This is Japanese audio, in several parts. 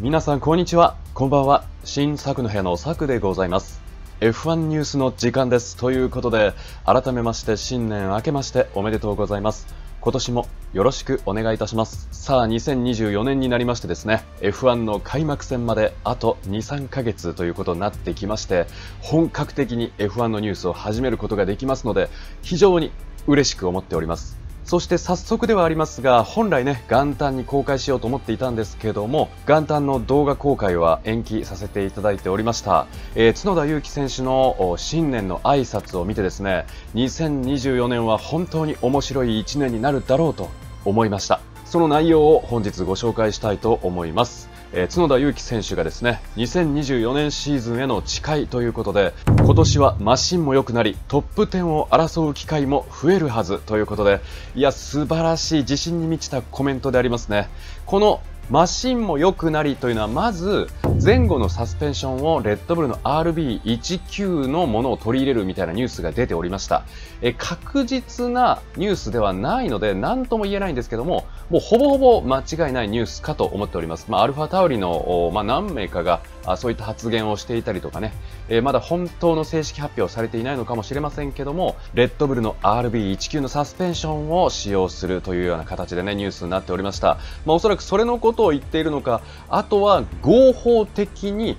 皆さんこんにちは。こんばんは。新作の部屋の作でございます。F1 ニュースの時間です。ということで、改めまして新年明けましておめでとうございます。今年もよろしくお願いいたします。さあ、2024年になりましてですね、F1 の開幕戦まであと2、3ヶ月ということになってきまして、本格的に F1 のニュースを始めることができますので、非常に嬉しく思っております。そして早速ではありますが、本来ね、元旦に公開しようと思っていたんですけども、元旦の動画公開は延期させていただいておりました。えー、角田祐希選手の新年の挨拶を見てですね、2024年は本当に面白い1年になるだろうと思いました。その内容を本日ご紹介したいと思います。えー、角田裕樹選手がですね、2024年シーズンへの誓いということで、今年はマシンも良くなり、トップ10を争う機会も増えるはずということで、いや、素晴らしい自信に満ちたコメントでありますね。このマシンも良くなりというのは、まず、前後のサスペンションをレッドブルの RB19 のものを取り入れるみたいなニュースが出ておりました。え確実なニュースではないので、何とも言えないんですけども、もうほぼほぼ間違いないニュースかと思っております。まあ、アルファタウリの、まあ、何名かがあそういった発言をしていたりとかね、えー、まだ本当の正式発表されていないのかもしれませんけども、レッドブルの RB19 のサスペンションを使用するというような形でね、ニュースになっておりました。まあ、おそらくそれのことを言っているのか、あとは合法的に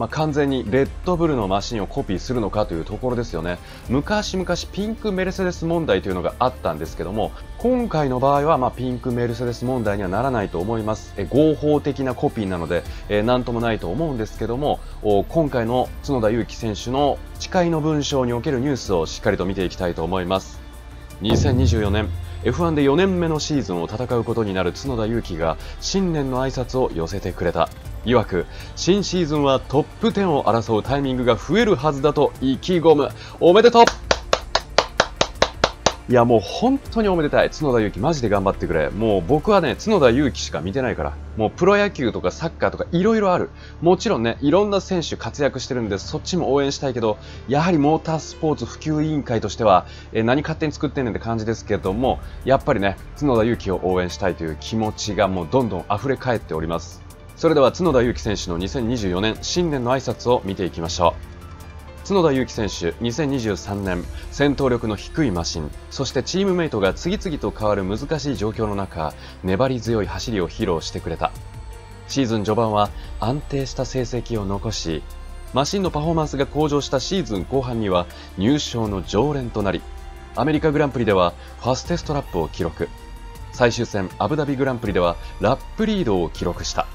まあ、完全にレッドブルのマシンをコピーするのかというところですよね。昔々ピンクメルセデス問題というのがあったんですけども今回の場合は、まあ、ピンクメルセデス問題にはならないと思います。え合法的なコピーなので、えー、何ともないと思うんですけども今回の角田裕樹選手の誓いの文章におけるニュースをしっかりと見ていきたいと思います。2024年 F1 で4年目のシーズンを戦うことになる角田裕樹が新年の挨拶を寄せてくれた。曰く新シーズンはトップ10を争うタイミングが増えるはずだと意気込む。おめでとう。いやもう本当におめでたい。角田裕樹マジで頑張ってくれ。もう僕はね角田裕樹しか見てないから。もうプロ野球とかサッカーとかいろいろある。もちろんねいろんな選手活躍してるんでそっちも応援したいけどやはりモータースポーツ普及委員会としては、え何勝手に作ってんねんって感じですけどもやっぱりね角田裕樹を応援したいという気持ちがもうどんどん溢れ返っております。それでは角田裕樹選手の2024年新年の挨拶を見ていきましょう。角田裕樹選手2023年戦闘力の低いマシンそしてチームメイトが次々と変わる難しい状況の中粘り強い走りを披露してくれた。シーズン序盤は安定した成績を残しマシンのパフォーマンスが向上したシーズン後半には入賞の常連となりアメリカグランプリではファステストラップを記録。最終戦アブダビグランプリではラップリードを記録した。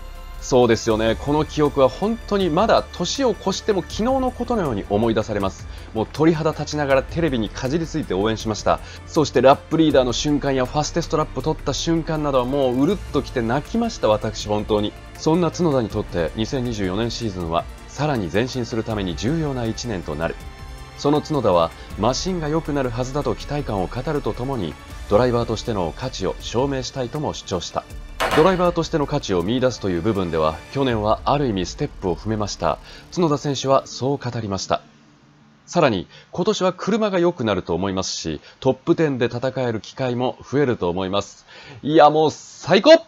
そうですよね。この記憶は本当にまだ年を越しても昨日のことのように思い出されます。もう鳥肌立ちながらテレビにかじりついて応援しました。そしてラップリーダーの瞬間やファステストラップ取った瞬間などはもううるっときて泣きました、私本当に。そんな角田にとって2024年シーズンはさらに前進するために重要な1年となる。その角田はマシンが良くなるはずだと期待感を語るとともにドライバーとしての価値を証明したいとも主張した。ドライバーとしての価値を見出すという部分では去年はある意味ステップを踏めました。角田選手はそう語りました。さらに今年は車が良くなると思いますしトップ10で戦える機会も増えると思います。いやもう最高！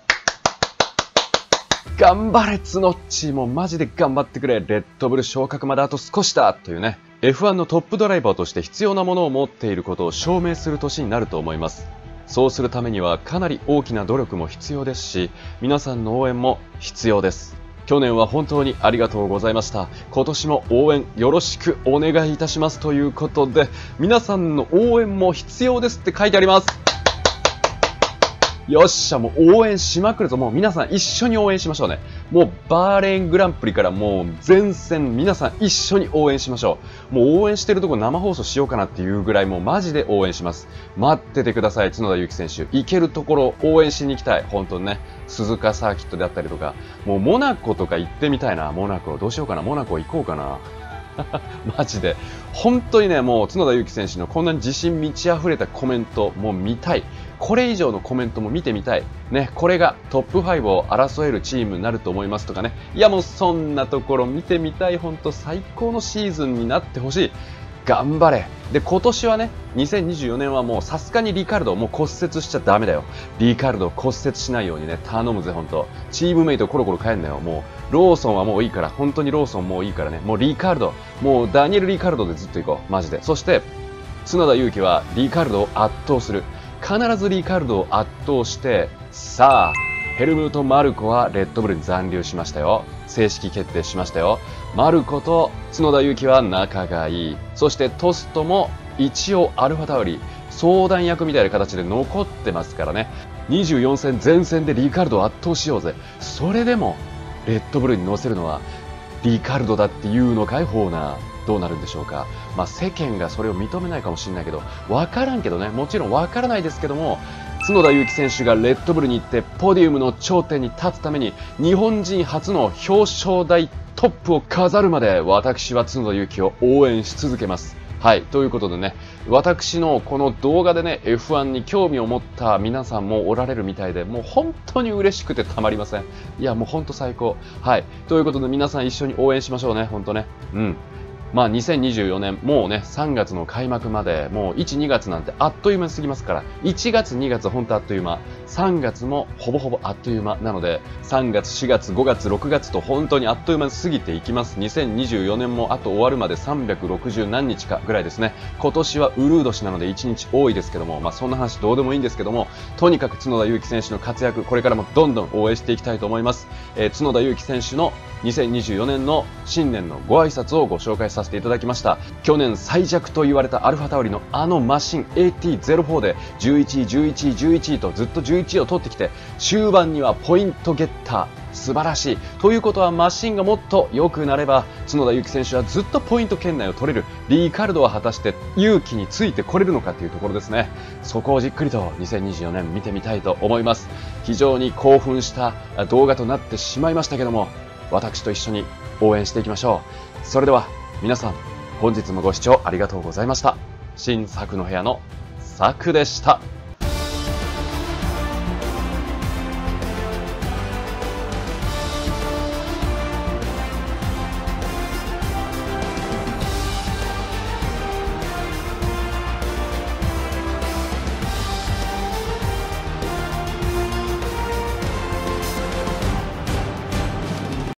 頑張れツノッチもうマジで頑張ってくれ。レッドブル昇格まであと少しだというね。F1 のトップドライバーとして必要なものを持っていることを証明する年になると思います。そうするためにはかなり大きな努力も必要ですし、皆さんの応援も必要です。去年は本当にありがとうございました。今年も応援よろしくお願いいたしますということで、皆さんの応援も必要ですって書いてあります。よっしゃ、もう応援しまくるぞ。もう皆さん一緒に応援しましょうね。もうバーレーングランプリからもう前線皆さん一緒に応援しましょう。もう応援してるとこ生放送しようかなっていうぐらいもうマジで応援します。待っててください、角田祐希選手。行けるところ応援しに行きたい。本当にね。鈴鹿サーキットであったりとか、もうモナコとか行ってみたいな。モナコ。どうしようかな。モナコ行こうかな。マジで。本当にね、もう角田祐希選手のこんなに自信満ち溢れたコメント、も見たい。これ以上のコメントも見てみたい。ね、これがトップ5を争えるチームになると思いますとかね。いやもうそんなところ見てみたい。本当最高のシーズンになってほしい。頑張れ。で、今年はね、2024年はもうさすがにリカルドもう骨折しちゃダメだよ。リカルド骨折しないようにね、頼むぜ、ほんと。チームメイトコロコロ帰んなよ。もう、ローソンはもういいから、本当にローソンもういいからね。もうリカルド、もうダニエル・リカルドでずっと行こう。マジで。そして、角田祐希はリカルドを圧倒する。必ずリカルドを圧倒して、さあ、ヘルムート・マルコはレッドブルに残留しましたよ。正式決定しましたよ。マルコと角田祐希は仲がいい。そしてトストも一応アルファタウリ相談役みたいな形で残ってますからね。24戦全戦でリカルドを圧倒しようぜ。それでもレッドブルに乗せるのはリカルドだっていうのかい、ホーナー。どうなるんでしょうか？まあ、世間がそれを認めないかもしれないけど、わからんけどね、もちろんわからないですけども、角田祐希選手がレッドブルに行ってポディウムの頂点に立つために日本人初の表彰台トップを飾るまで私は角田祐希を応援し続けます。はい。ということでね、私のこの動画でね、F1 に興味を持った皆さんもおられるみたいで、もう本当に嬉しくてたまりません。いや、もう本当最高。はい。ということで皆さん一緒に応援しましょうね、本当ね。うん。まあ、2024年、もうね、3月の開幕まで、もう1、2月なんてあっという間に過ぎますから、1月、2月、本当あっという間、3月もほぼほぼあっという間なので、3月、4月、5月、6月と本当にあっという間に過ぎていきます。2024年もあと終わるまで360何日かぐらいですね。今年はウルー年なので1日多いですけども、まあ、そんな話どうでもいいんですけども、とにかく角田祐希選手の活躍、これからもどんどん応援していきたいと思います。えー、角田祐希選手の2024年の新年のご挨拶をご紹介させていただきました。去年最弱と言われたアルファタウリのあのマシン AT04 で11位11位11位とずっと11位を取ってきて終盤にはポイントゲッター素晴らしい。ということはマシンがもっと良くなれば角田裕樹選手はずっとポイント圏内を取れる。リーカルドは果たして勇気についてこれるのかというところですね。そこをじっくりと2024年見てみたいと思います。非常に興奮した動画となってしまいましたけども私と一緒に応援していきましょう。それでは皆さん、本日もご視聴ありがとうございました。新作の部屋の作でした。